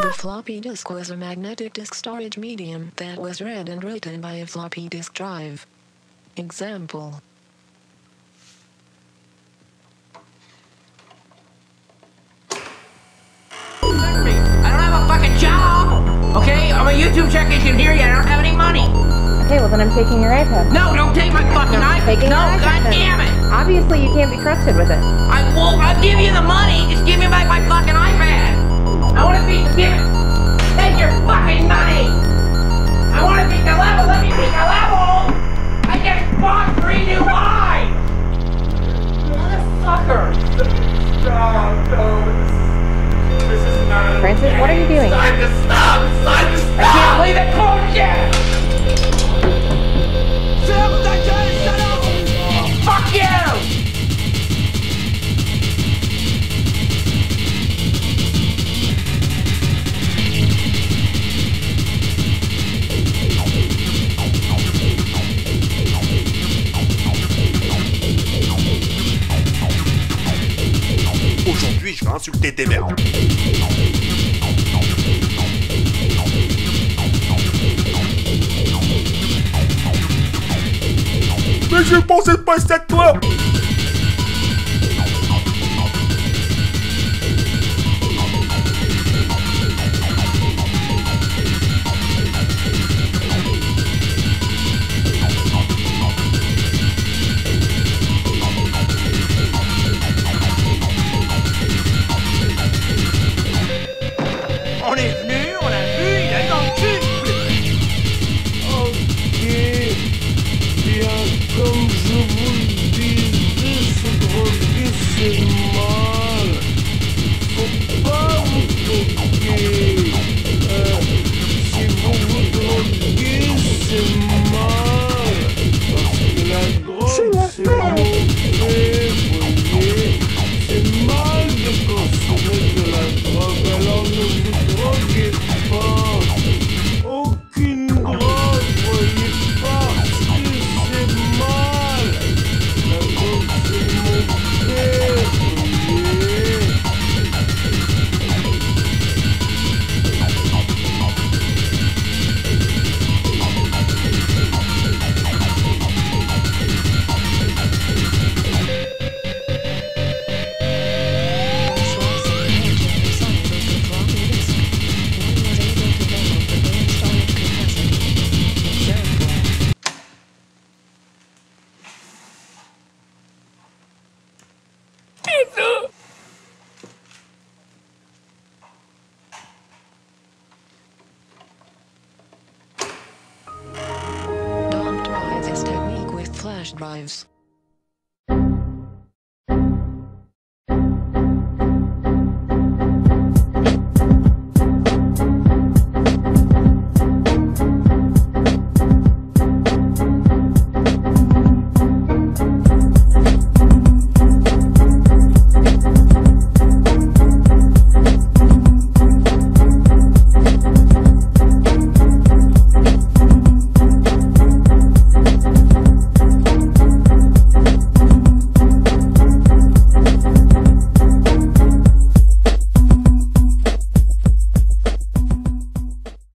The floppy disk was a magnetic disk storage medium that was read and written by a floppy disk drive. Example. I don't have a fucking job. Okay, I'm a YouTube check engine here yet. I don't have any money. Okay, well then I'm taking your iPad. No, don't take my fucking iPad. Taking No, your iPad god damn it. Obviously you can't be trusted with it. I will. I'll give you the money. Just give me back my fucking iPad. I want to be. Give it. Take your fucking money. I want to beat the level. Let me beat the level. I just bought three new lives. Motherfucker. Stop, no, this, this is not. Francis, what are you doing? je vais insulter tes merdes. Mais j'ai pensé de passer à toi Don't